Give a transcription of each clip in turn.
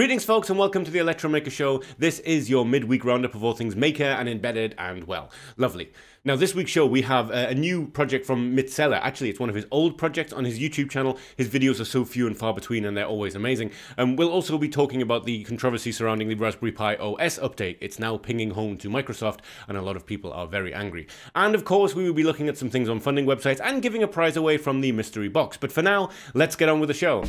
Greetings, folks, and welcome to the Electromaker Show. This is your midweek roundup of all things Maker and embedded, and well, lovely. Now, this week's show, we have a, new project from Mitxela. Actually, it's one of his old projects on his YouTube channel. His videos are so few and far between, and they're always amazing. Um, we'll also be talking about the controversy surrounding the Raspberry Pi OS update. It's now pinging home to Microsoft, and a lot of people are very angry. And of course, we will be looking at some things on funding websites and giving a prize away from the mystery box. But for now, let's get on with the show.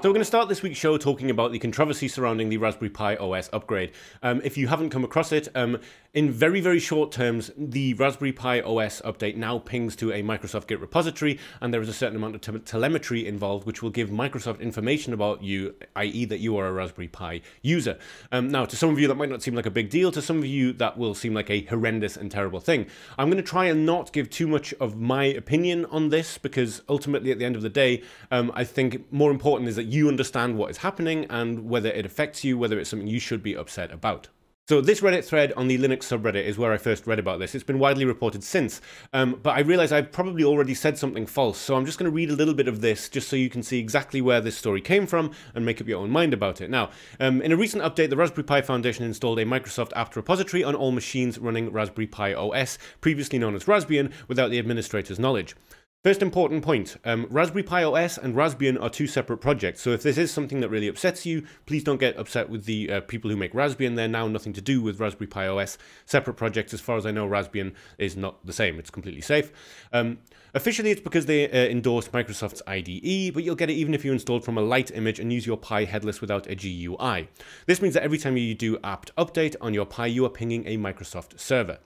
So we're going to start this week's show talking about the controversy surrounding the Raspberry Pi OS upgrade. Um, if you haven't come across it, um, in very, very short terms, the Raspberry Pi OS update now pings to a Microsoft Git repository, and there is a certain amount of te telemetry involved, which will give Microsoft information about you, i.e. that you are a Raspberry Pi user. Um, now, to some of you, that might not seem like a big deal. To some of you, that will seem like a horrendous and terrible thing. I'm going to try and not give too much of my opinion on this, because ultimately, at the end of the day, um, I think more important is that you understand what is happening and whether it affects you, whether it's something you should be upset about. So this Reddit thread on the Linux subreddit is where I first read about this. It's been widely reported since, um, but I realize I've probably already said something false, so I'm just going to read a little bit of this just so you can see exactly where this story came from and make up your own mind about it. Now, um, in a recent update, the Raspberry Pi Foundation installed a Microsoft apt repository on all machines running Raspberry Pi OS, previously known as Raspbian, without the administrator's knowledge. First important point, um, Raspberry Pi OS and Raspbian are two separate projects, so if this is something that really upsets you, please don't get upset with the uh, people who make Raspbian. They're now nothing to do with Raspberry Pi OS. Separate projects, as far as I know, Raspbian is not the same. It's completely safe. Um, officially, it's because they uh, endorse Microsoft's IDE, but you'll get it even if you installed from a light image and use your Pi headless without a GUI. This means that every time you do apt update on your Pi, you are pinging a Microsoft server.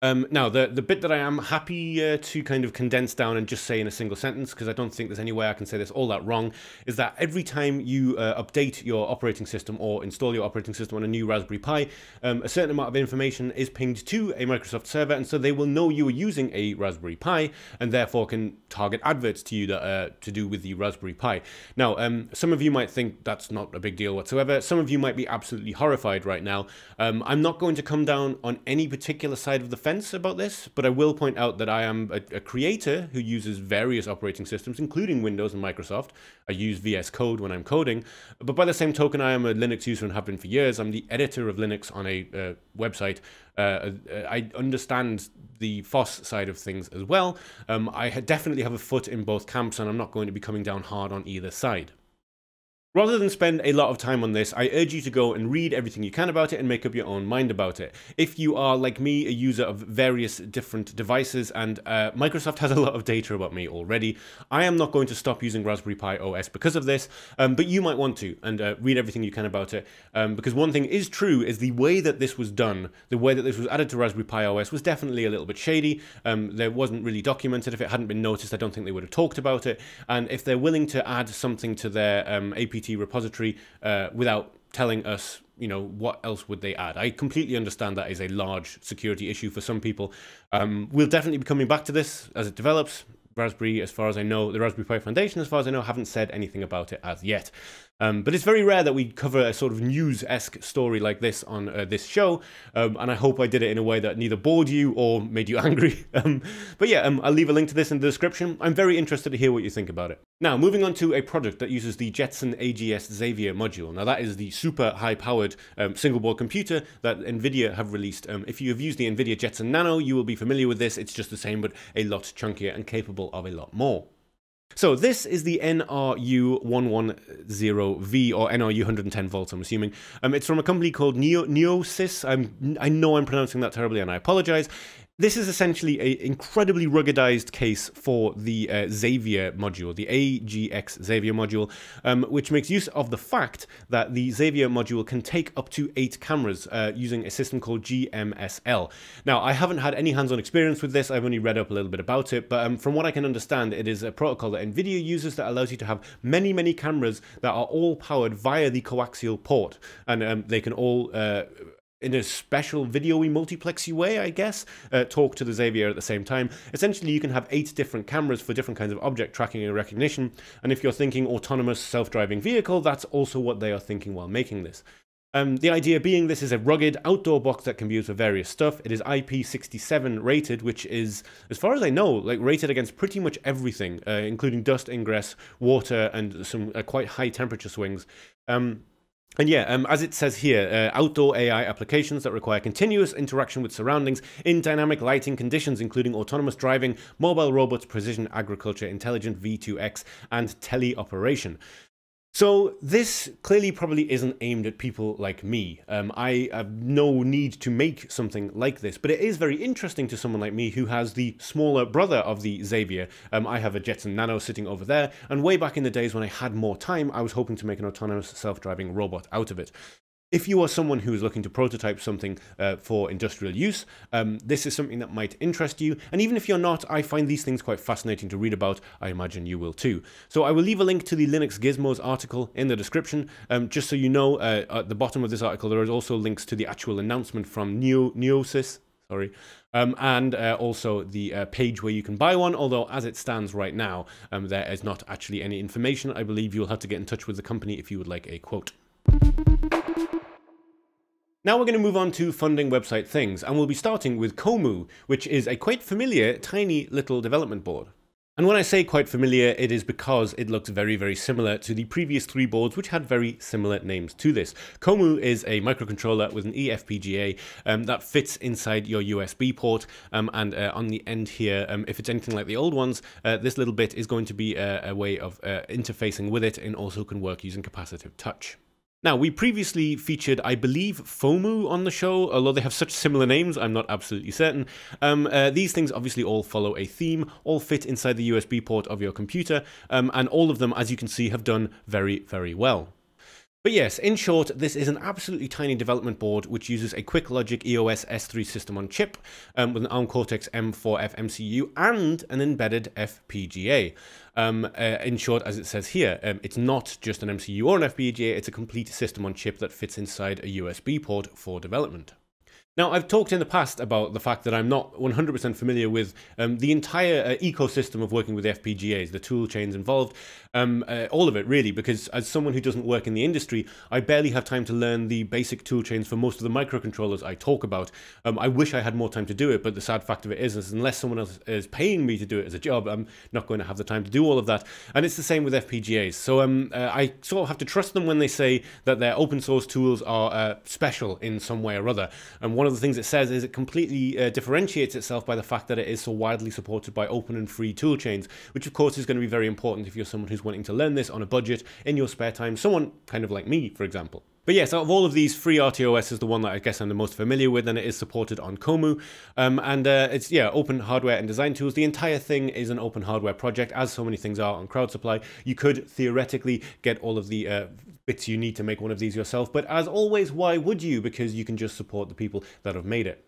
Um, now, the, the bit that I am happy uh, to kind of condense down and just say in a single sentence, because I don't think there's any way I can say this all that wrong, is that every time you uh, update your operating system or install your operating system on a new Raspberry Pi, um, a certain amount of information is pinged to a Microsoft server, and so they will know you are using a Raspberry Pi, and therefore can target adverts to you that are to do with the Raspberry Pi. Now, um, some of you might think that's not a big deal whatsoever. Some of you might be absolutely horrified right now. Um, I'm not going to come down on any particular side of the fence about this, but I will point out that I am a, a, creator who uses various operating systems, including Windows and Microsoft. I use VS Code when I'm coding, but by the same token, I am a Linux user and have been for years. I'm the editor of Linux on a uh, website. Uh, uh I understand the FOSS side of things as well. Um, I definitely have a foot in both camps, and I'm not going to be coming down hard on either side. Rather than spend a lot of time on this, I urge you to go and read everything you can about it and make up your own mind about it. If you are, like me, a user of various different devices, and uh, Microsoft has a lot of data about me already, I am not going to stop using Raspberry Pi OS because of this, um, but you might want to, and uh, read everything you can about it, um, because one thing is true, is the way that this was done, the way that this was added to Raspberry Pi OS was definitely a little bit shady. Um, there wasn't really documented. If it hadn't been noticed, I don't think they would have talked about it, and if they're willing to add something to their um, APT repository uh, without telling us you know what else would they add. I completely understand that is a large security issue for some people. Um, we'll definitely be coming back to this as it develops. Raspberry as far as i know the raspberry pi foundation as far as i know haven't said anything about it as yet um, but it's very rare that we cover a sort of news-esque story like this on uh, this show, um, and I hope I did it in a way that neither bored you or made you angry. um, but yeah, um, I'll leave a link to this in the description. I'm very interested to hear what you think about it. Now, moving on to a product that uses the Jetson AGX Xavier module. Now, that is the super high-powered um, single-board computer that NVIDIA have released. Um, if you have used the NVIDIA Jetson Nano, you will be familiar with this. It's just the same, but a lot chunkier and capable of a lot more. So this is the NRU110V or NRU 110 volts, I'm assuming. Um, it's from a company called Neo Neousys. I'm, I know I'm pronouncing that terribly and I apologize. This is essentially an incredibly ruggedized case for the uh, Xavier module, the AGX Xavier module, um, which makes use of the fact that the Xavier module can take up to eight cameras uh, using a system called GMSL. Now, I haven't had any hands-on experience with this. I've only read up a little bit about it, but um, from what I can understand, it is a protocol that NVIDIA uses that allows you to have many, many cameras that are all powered via the coaxial port, and um, they can all uh, in a special video-y multiplexy way, I guess, uh, talk to the Xavier at the same time. Essentially, you can have eight different cameras for different kinds of object tracking and recognition. And if you're thinking autonomous self-driving vehicle, that's also what they are thinking while making this. Um, the idea being this is a rugged outdoor box that can be used for various stuff. It is IP67 rated, which is, as far as I know, like rated against pretty much everything, uh, including dust ingress, water, and some uh, quite high temperature swings. Um, and yeah, um, as it says here, uh, outdoor AI applications that require continuous interaction with surroundings in dynamic lighting conditions, including autonomous driving, mobile robots, precision agriculture, intelligent V2X, and teleoperation. So this clearly probably isn't aimed at people like me. Um, I have no need to make something like this, but it is very interesting to someone like me who has the smaller brother of the Xavier. Um, I have a Jetson Nano sitting over there, and way back in the days when I had more time, I was hoping to make an autonomous self-driving robot out of it. If you are someone who is looking to prototype something uh, for industrial use, um, this is something that might interest you. And even if you're not, I find these things quite fascinating to read about. I imagine you will too. So I will leave a link to the Linux Gizmos article in the description. Um, just so you know, uh, at the bottom of this article, there is also links to the actual announcement from Neo Neousys. Sorry, um, and uh, also the uh, page where you can buy one. Although, as it stands right now, um, there is not actually any information. I believe you'll have to get in touch with the company if you would like a quote. Now we're going to move on to funding website things, and we'll be starting with Qomu, which is a quite familiar, tiny little development board. And when I say quite familiar, it is because it looks very, very similar to the previous three boards, which had very similar names to this. Qomu is a microcontroller with an eFPGA um, that fits inside your USB port, um, and uh, on the end here, um, if it's anything like the old ones, uh, this little bit is going to be a, a way of uh, interfacing with it and also can work using capacitive touch. Now, we previously featured, I believe, FOMU on the show, although they have such similar names, I'm not absolutely certain. Um, uh, these things obviously all follow a theme, all fit inside the USB port of your computer, um, and all of them, as you can see, have done very, very well. But yes, in short, this is an absolutely tiny development board which uses a QuickLogic EOS S3 system on chip um, with an ARM Cortex M4F MCU and an embedded FPGA. Um, uh, in short, as it says here, um, it's not just an MCU or an FPGA, it's a complete system on chip that fits inside a USB port for development. Now, I've talked in the past about the fact that I'm not 100% familiar with um, the entire uh, ecosystem of working with FPGAs, the tool chains involved, um, uh, all of it really, because as someone who doesn't work in the industry, I barely have time to learn the basic tool chains for most of the microcontrollers I talk about. Um, I wish I had more time to do it, but the sad fact of it is, is unless someone else is paying me to do it as a job, I'm not going to have the time to do all of that. And it's the same with FPGAs. So um, uh, I sort of have to trust them when they say that their open source tools are uh, special in some way or other. And one of the things it says is it completely uh, differentiates itself by the fact that it is so widely supported by open and free tool chains, which of course is going to be very important if you're someone who's who's wanting to learn this on a budget in your spare time, someone kind of like me, for example. But yes, out of all of these, free RTOS is the one that I guess I'm the most familiar with, and it is supported on Qomu. Um, and uh, it's, yeah, open hardware and design tools. The entire thing is an open hardware project, as so many things are on Crowd Supply. You could theoretically get all of the uh, bits you need to make one of these yourself, but as always, why would you? Because you can just support the people that have made it.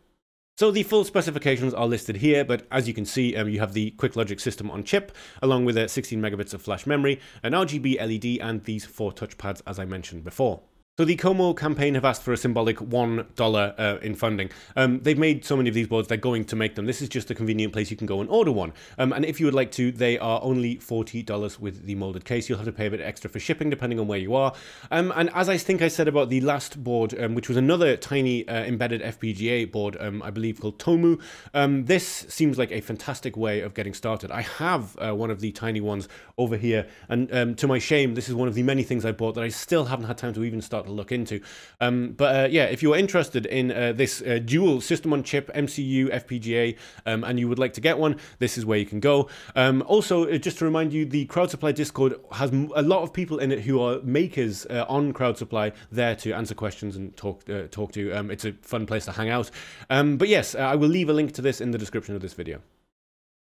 So the full specifications are listed here, but as you can see, um, you have the QuickLogic system on chip, along with a 16 megabits of flash memory, an RGB LED, and these four touchpads as I mentioned before. So the Qomu campaign have asked for a symbolic $1 uh, in funding. Um, they've made so many of these boards, they're going to make them. This is just a convenient place you can go and order one. Um, and if you would like to, they are only $40 with the molded case. You'll have to pay a bit extra for shipping depending on where you are. Um, and as I think I said about the last board, um, which was another tiny uh, embedded FPGA board, um, I believe called Tomu, um, this seems like a fantastic way of getting started. I have uh, one of the tiny ones over here. And to my shame, this is one of the many things I bought that I still haven't had time to even start to look into. Um, but uh, yeah, if you are interested in uh, this uh, dual system on chip MCU FPGA um, and you would like to get one, this is where you can go. Um, also, uh, just to remind you, the Crowd Supply Discord has a lot of people in it who are makers uh, on Crowd Supply there to answer questions and talk uh, talk to. Um, it's a fun place to hang out. Um, but yes, I will leave a link to this in the description of this video.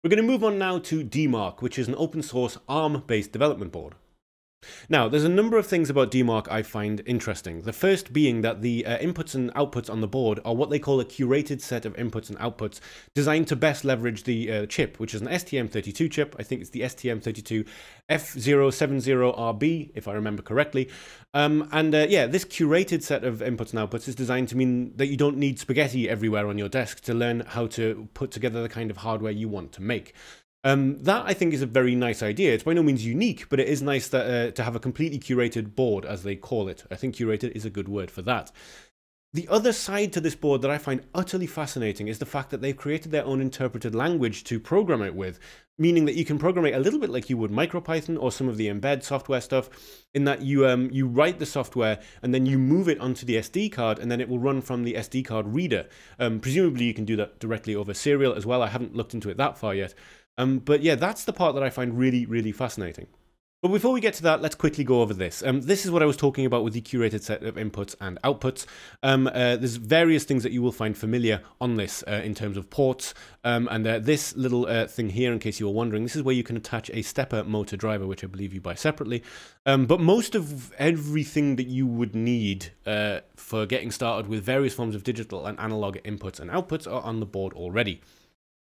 We're going to move on now to D-Mark, which is an open source ARM based development board. Now, there's a number of things about D-Mark I find interesting. The first being that the uh, inputs and outputs on the board are what they call a curated set of inputs and outputs designed to best leverage the uh, chip, which is an STM32 chip. I think it's the STM32 F070RB, if I remember correctly. Um, and uh, yeah, this curated set of inputs and outputs is designed to mean that you don't need spaghetti everywhere on your desk to learn how to put together the kind of hardware you want to make. Um, that I think is a very nice idea. It's by no means unique, but it is nice that, uh, to have a completely curated board, as they call it. I think curated is a good word for that. The other side to this board that I find utterly fascinating is the fact that they've created their own interpreted language to program it with, meaning that you can program it a little bit like you would MicroPython or some of the embed software stuff, in that you um, you write the software and then you move it onto the SD card and then it will run from the SD card reader. Um, presumably you can do that directly over serial as well. I haven't looked into it that far yet. Um, but yeah, that's the part that I find really, really fascinating. But before we get to that, let's quickly go over this. Um, this is what I was talking about with the curated set of inputs and outputs. Um, uh, there's various things that you will find familiar on this uh, in terms of ports. Um, and uh, this little uh, thing here, in case you were wondering, this is where you can attach a stepper motor driver, which I believe you buy separately. Um, but most of everything that you would need uh, for getting started with various forms of digital and analog inputs and outputs are on the board already.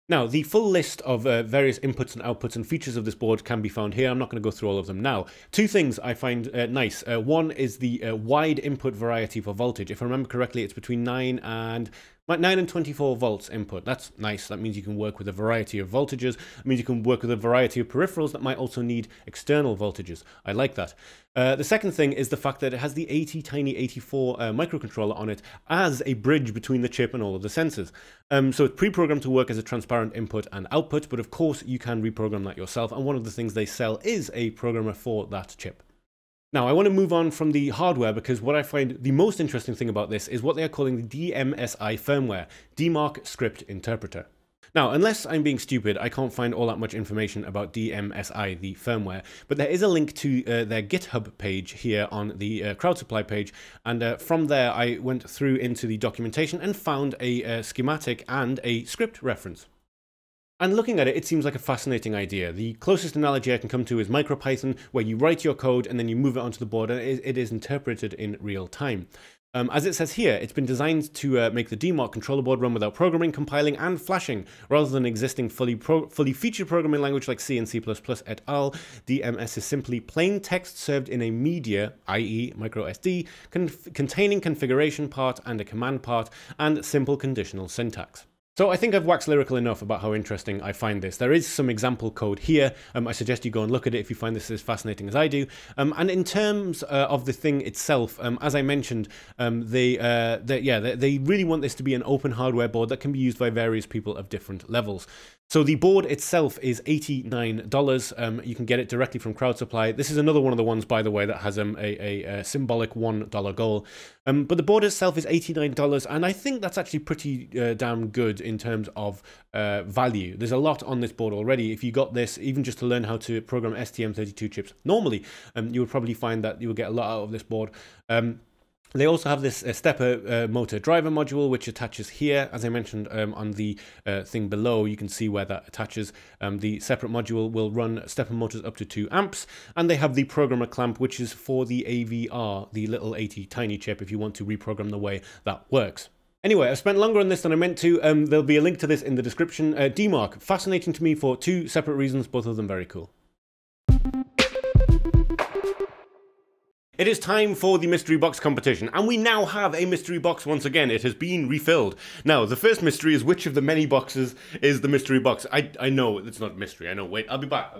Now, the full list of uh, various inputs and outputs and features of this board can be found here. I'm not going to go through all of them now. Two things I find uh, nice. Uh, one is the uh, wide input variety for voltage. If I remember correctly, it's between 9 and 9 and 24 volts input. That's nice. That means you can work with a variety of voltages. It means you can work with a variety of peripherals that might also need external voltages. I like that. Uh, the second thing is the fact that it has the ATtiny84 uh, microcontroller on it as a bridge between the chip and all of the sensors. Um, so it's pre-programmed to work as a transparent input and output, but of course you can reprogram that yourself. And one of the things they sell is a programmer for that chip. Now, I want to move on from the hardware because what I find the most interesting thing about this is what they are calling the DMSI firmware, D-Mark Script Interpreter. Now, unless I'm being stupid, I can't find all that much information about DMSI, the firmware, but there is a link to uh, their GitHub page here on the uh, crowd supply page, and uh, from there I went through into the documentation and found a uh, schematic and a script reference. And looking at it, it seems like a fascinating idea. The closest analogy I can come to is MicroPython, where you write your code and then you move it onto the board and it is interpreted in real time. Um, as it says here, it's been designed to uh, make the D-Mark controller board run without programming, compiling, and flashing, rather than existing fully fully featured programming language like C and C++ et al. DMS is simply plain text served in a media, i.e. microSD, containing configuration part and a command part, and simple conditional syntax. So I think I've waxed lyrical enough about how interesting I find this. There is some example code here. Um, I suggest you go and look at it if you find this as fascinating as I do. Um, and in terms uh, of the thing itself, um, as I mentioned, um, they, uh, they, yeah, they, they really want this to be an open hardware board that can be used by various people of different levels. So the board itself is $89. Um, you can get it directly from Crowd Supply. This is another one of the ones, by the way, that has um, a, a, a, symbolic $1 goal. Um, but the board itself is $89, and I think that's actually pretty uh, damn good in terms of uh, value. There's a lot on this board already. If you got this, even just to learn how to program STM32 chips normally, um, you would probably find that you will get a lot out of this board. They also have this uh, stepper uh, motor driver module, which attaches here. As I mentioned um, on the uh, thing below, you can see where that attaches. Um, the separate module will run stepper motors up to 2 amps. And they have the programmer clamp, which is for the AVR, the little ATtiny chip, if you want to reprogram the way that works. Anyway, I've spent longer on this than I meant to. Um, there'll be a link to this in the description. Uh, D-Mark, fascinating to me for two separate reasons, both of them very cool. It is time for the mystery box competition, and we now have a mystery box once again. It has been refilled. Now, the first mystery is which of the many boxes is the mystery box. I, I know it's not mystery. I know. Wait, I'll be back.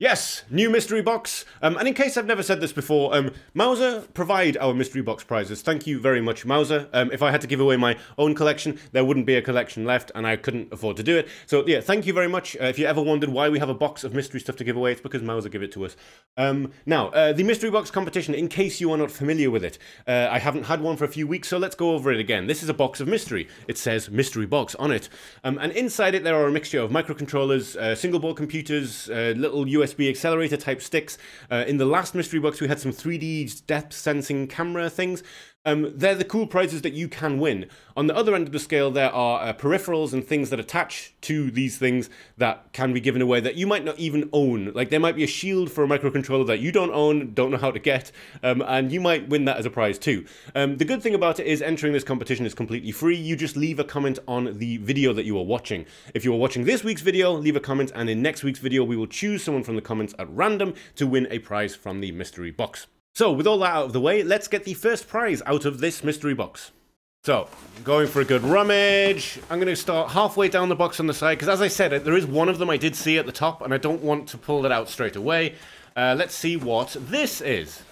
Yes, new mystery box. Um, and in case I've never said this before, um, Mouser provide our mystery box prizes. Thank you very much, Mouser. Um, if I had to give away my own collection, there wouldn't be a collection left, and I couldn't afford to do it. So yeah, thank you very much. Uh, if you ever wondered why we have a box of mystery stuff to give away, it's because Mouser give it to us. Um, now, uh, the mystery box competition. In case you are not familiar with it, uh, I haven't had one for a few weeks, so let's go over it again. This is a box of mystery. It says mystery box on it, um, and inside it there are a mixture of microcontrollers, uh, single board computers, uh, little USB accelerator type sticks. Uh, in the last mystery box, we had some 3D depth sensing camera things. Um, they're the cool prizes that you can win. On the other end of the scale, there are uh, peripherals and things that attach to these things that can be given away that you might not even own. Like there might be a shield for a microcontroller that you don't own, don't know how to get, um, and you might win that as a prize too. Um, the good thing about it is entering this competition is completely free. You just leave a comment on the video that you are watching. If you are watching this week's video, leave a comment, and in next week's video, we will choose someone from the comments at random to win a prize from the mystery box. So, with all that out of the way, let's get the first prize out of this mystery box. So, going for a good rummage. I'm going to start halfway down the box on the side, because as I said, there is one of them I did see at the top, and I don't want to pull it out straight away. Uh, let's see what this is.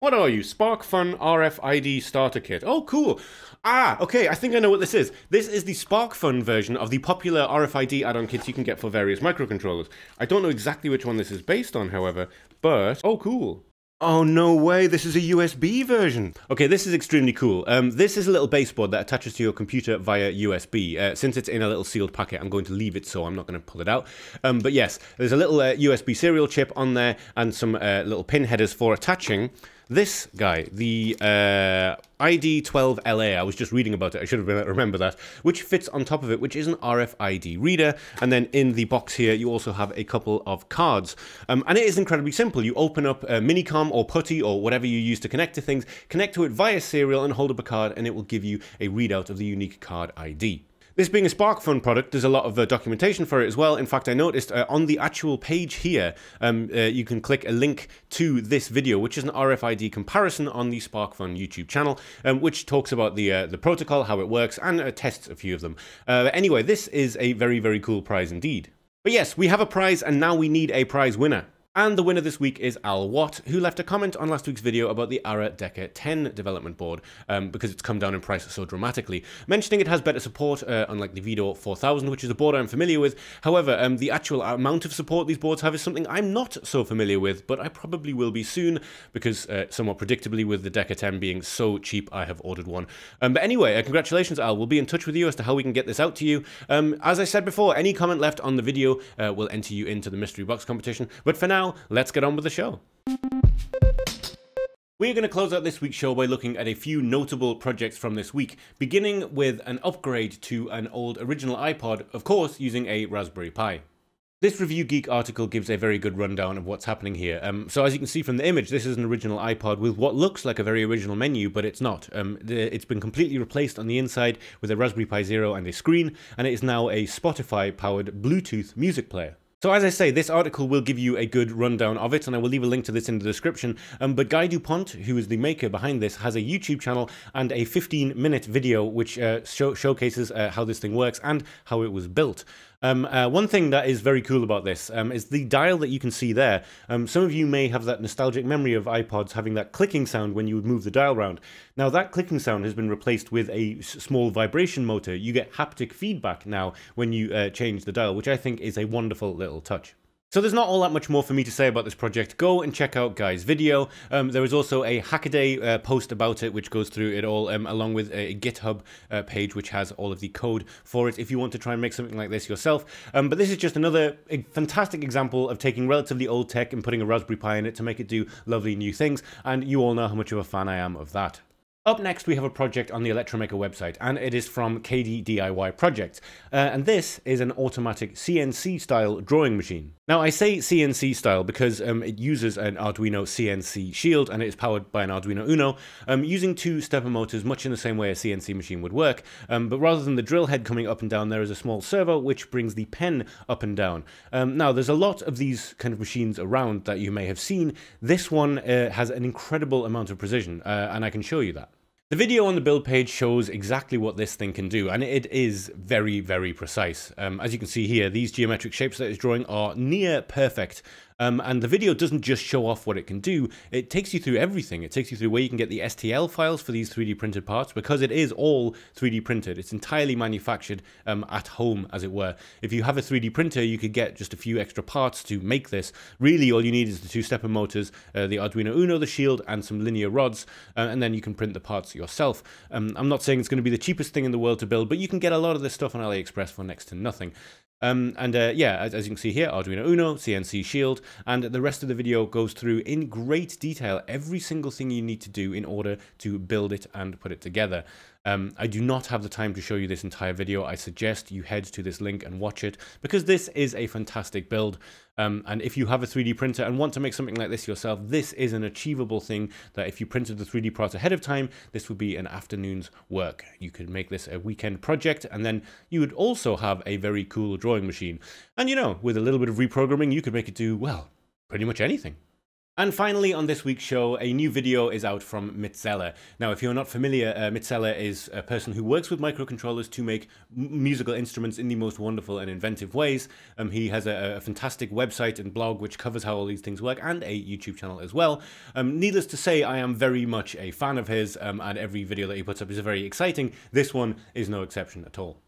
What are you? SparkFun RFID Starter Kit. Oh, cool. Ah, okay, I think I know what this is. This is the SparkFun version of the popular RFID add-on kits you can get for various microcontrollers. I don't know exactly which one this is based on, however, but... Oh, cool. Oh, no way, this is a USB version. Okay, this is extremely cool. Um, this is a little baseboard that attaches to your computer via USB. Uh, since it's in a little sealed packet, I'm going to leave it so I'm not going to pull it out. Um, but yes, there's a little uh, USB serial chip on there and some uh, little pin headers for attaching this guy, the uh, ID12LA, I was just reading about it, I should have remember that, which fits on top of it, which is an RFID reader. And then in the box here, you also have a couple of cards. Um, and it is incredibly simple. You open up a Minicom or PuTTY or whatever you use to connect to things, connect to it via serial and hold up a card, and it will give you a readout of the unique card ID. This being a SparkFun product, there's a lot of uh, documentation for it as well. In fact, I noticed uh, on the actual page here, um, uh, you can click a link to this video, which is an RFID comparison on the SparkFun YouTube channel, um, which talks about the uh, the protocol, how it works, and uh, tests a few of them. Uh, anyway, this is a very, very cool prize indeed. But yes, we have a prize, and now we need a prize winner. And the winner this week is Al Watt, who left a comment on last week's video about the Arrow Deca 10 development board, um, because it's come down in price so dramatically, mentioning it has better support, uh, unlike the Vidor 4000, which is a board I'm familiar with. However, um, the actual amount of support these boards have is something I'm not so familiar with, but I probably will be soon, because uh, somewhat predictably, with the Deca 10 being so cheap, I have ordered one. Um, but anyway, uh, congratulations, Al. We'll be in touch with you as to how we can get this out to you. Um, as I said before, any comment left on the video uh, will enter you into the mystery box competition. But for now, now, let's get on with the show. We're going to close out this week's show by looking at a few notable projects from this week, beginning with an upgrade to an old original iPod, of course using a Raspberry Pi. This Review Geek article gives a very good rundown of what's happening here. Um, so as you can see from the image, this is an original iPod with what looks like a very original menu, but it's not. Um, the, it's been completely replaced on the inside with a Raspberry Pi Zero and a screen, and it is now a Spotify-powered Bluetooth music player. So as I say, this article will give you a good rundown of it, and I will leave a link to this in the description. Um, but Guy Dupont, who is the maker behind this, has a YouTube channel and a 15-minute video which uh, show showcases uh, how this thing works and how it was built. Um, uh, one thing that is very cool about this um, is the dial that you can see there. Um, some of you may have that nostalgic memory of iPods having that clicking sound when you would move the dial around. Now that clicking sound has been replaced with a small vibration motor. You get haptic feedback now when you uh, change the dial, which I think is a wonderful little touch. So there's not all that much more for me to say about this project. Go and check out Guy's video. Um, there is also a Hackaday uh, post about it, which goes through it all, um, along with a GitHub uh, page, which has all of the code for it if you want to try and make something like this yourself. Um, but this is just another fantastic example of taking relatively old tech and putting a Raspberry Pi in it to make it do lovely new things. And you all know how much of a fan I am of that. Up next, we have a project on the Electromaker website, and it is from KD DIY Projects. Uh, and this is an automatic CNC style drawing machine. Now, I say CNC style because um, it uses an Arduino CNC shield and it is powered by an Arduino Uno, um, using two stepper motors much in the same way a CNC machine would work. Um, but rather than the drill head coming up and down, there is a small servo which brings the pen up and down. Um, now, there's a lot of these kind of machines around that you may have seen. This one uh, has an incredible amount of precision, uh, and I can show you that. The video on the build page shows exactly what this thing can do, and it is very, very precise. Um, as you can see here, these geometric shapes that it's drawing are near perfect, um, and the video doesn't just show off what it can do, it takes you through everything. It takes you through where you can get the STL files for these 3D printed parts because it is all 3D printed. It's entirely manufactured um, at home, as it were. If you have a 3D printer, you could get just a few extra parts to make this. Really, all you need is the two stepper motors, uh, the Arduino Uno, the shield, and some linear rods, uh, and then you can print the parts yourself. Um, I'm not saying it's going to be the cheapest thing in the world to build, but you can get a lot of this stuff on AliExpress for next to nothing. Um, and uh, yeah, as, as, you can see here, Arduino Uno, CNC Shield, and the rest of the video goes through in great detail every single thing you need to do in order to build it and put it together. Um, I do not have the time to show you this entire video. I suggest you head to this link and watch it because this is a fantastic build. Um, and if you have a 3D printer and want to make something like this yourself, this is an achievable thing that if you printed the 3D part ahead of time, this would be an afternoon's work. You could make this a weekend project and then you would also have a very cool drawing machine. And you know, with a little bit of reprogramming, you could make it do, well, pretty much anything. And finally, on this week's show, a new video is out from Mitxela. Now, if you're not familiar, uh, is a person who works with microcontrollers to make musical instruments in the most wonderful and inventive ways. Um, he has a, a, fantastic website and blog which covers how all these things work, and a YouTube channel as well. Um, needless to say, I am very much a fan of his, um, and every video that he puts up is very exciting. This one is no exception at all.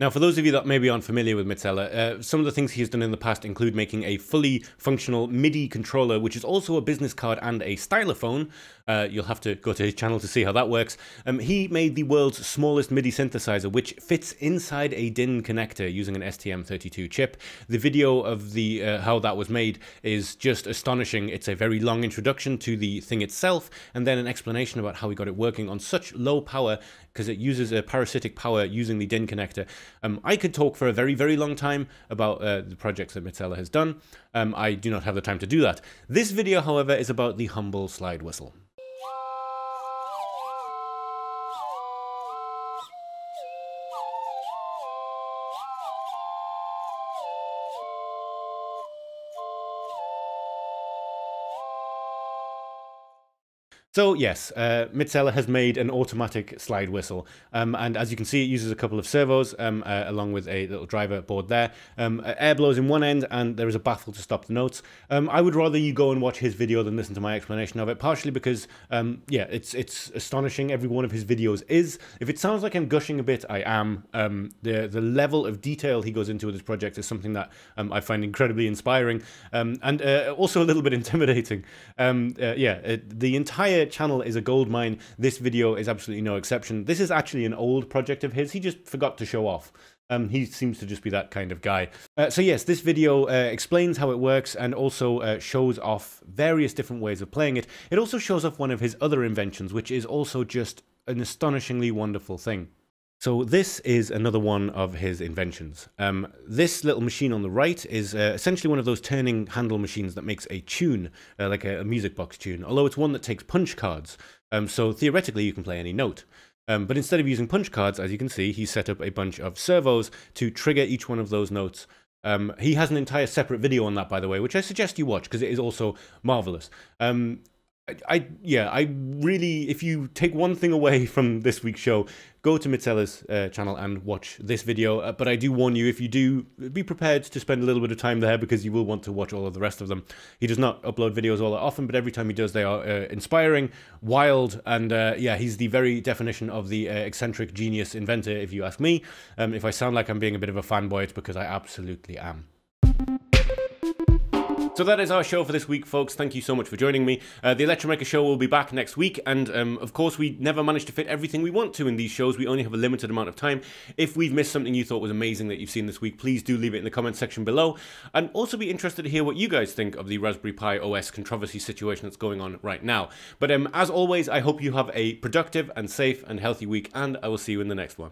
Now, for those of you that maybe aren't familiar with Mitxela, uh, some of the things he has done in the past include making a fully functional MIDI controller, which is also a business card and a stylophone. Uh, you'll have to go to his channel to see how that works. Um, he made the world's smallest MIDI synthesizer, which fits inside a DIN connector using an STM32 chip. The video of the uh, how that was made is just astonishing. It's a very long introduction to the thing itself, and then an explanation about how he got it working on such low power because it uses a parasitic power using the DIN connector. Um, I could talk for a very, very long time about uh, the projects that Mitxela has done. Um, I do not have the time to do that. This video, however, is about the humble slide whistle. So yes, uh, Mitxela has made an automatic slide whistle, um, and as you can see, it uses a couple of servos um, uh, along with a little driver board there. Um, air blows in one end, and there is a baffle to stop the notes. Um, I would rather you go and watch his video than listen to my explanation of it, partially because, um, yeah, it's it's astonishing. Every one of his videos is. If it sounds like I'm gushing a bit, I am. Um, the the level of detail he goes into with this project is something that I find incredibly inspiring, and uh, also a little bit intimidating. Uh, yeah, it, the entire channel is a gold mine. This video is absolutely no exception. This is actually an old project of his. He just forgot to show off. Um, he seems to just be that kind of guy. Uh, so yes, this video uh, explains how it works and also uh, shows off various different ways of playing it. It also shows off one of his other inventions, which is also just an astonishingly wonderful thing. So this is another one of his inventions. Um, this little machine on the right is uh, essentially one of those turning handle machines that makes a tune, uh, like a, a, music box tune, although it's one that takes punch cards. Um, so theoretically you can play any note. Um, but instead of using punch cards, as you can see, he set up a bunch of servos to trigger each one of those notes. Um, he has an entire separate video on that, by the way, which I suggest you watch because it is also marvelous. I, I, yeah, I really, if you take one thing away from this week's show, go to Mitxela's uh, channel and watch this video. Uh, but I do warn you, if you do, be prepared to spend a little bit of time there because you will want to watch all of the rest of them. He does not upload videos all that often, but every time he does, they are uh, inspiring, wild, and uh, yeah, he's the very definition of the uh, eccentric genius inventor, if you ask me. Um, if I sound like I'm being a bit of a fanboy, it's because I absolutely am. So that is our show for this week, folks. Thank you so much for joining me. Uh, the Electromaker show will be back next week, and um, of course, we never manage to fit everything we want to in these shows. We only have a limited amount of time. If we've missed something you thought was amazing that you've seen this week, please do leave it in the comment section below. And also be interested to hear what you guys think of the Raspberry Pi OS controversy situation that's going on right now. But um, as always, I hope you have a productive and safe and healthy week, and I will see you in the next one.